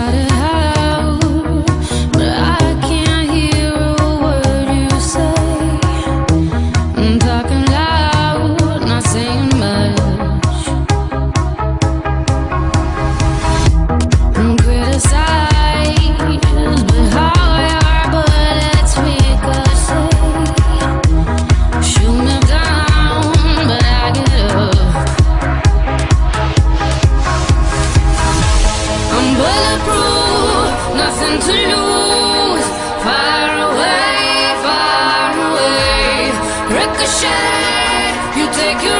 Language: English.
You shout away. Ricochet, you take your